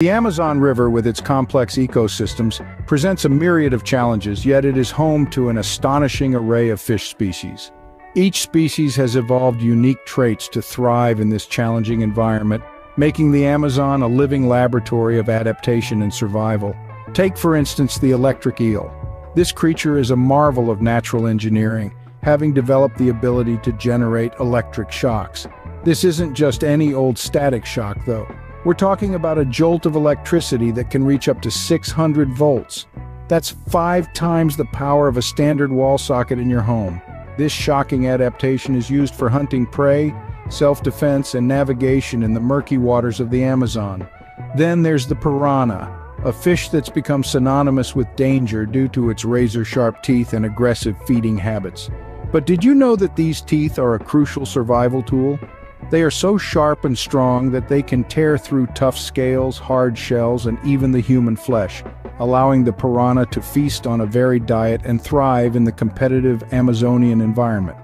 The Amazon River, with its complex ecosystems, presents a myriad of challenges, yet it is home to an astonishing array of fish species. Each species has evolved unique traits to thrive in this challenging environment, making the Amazon a living laboratory of adaptation and survival. Take, for instance, the electric eel. This creature is a marvel of natural engineering, having developed the ability to generate electric shocks. This isn't just any old static shock, though. We're talking about a jolt of electricity that can reach up to 600 volts. That's five times the power of a standard wall socket in your home. This shocking adaptation is used for hunting prey, self-defense, and navigation in the murky waters of the Amazon. Then there's the piranha, a fish that's become synonymous with danger due to its razor-sharp teeth and aggressive feeding habits. But did you know that these teeth are a crucial survival tool? They are so sharp and strong that they can tear through tough scales, hard shells, and even the human flesh, allowing the piranha to feast on a varied diet and thrive in the competitive Amazonian environment.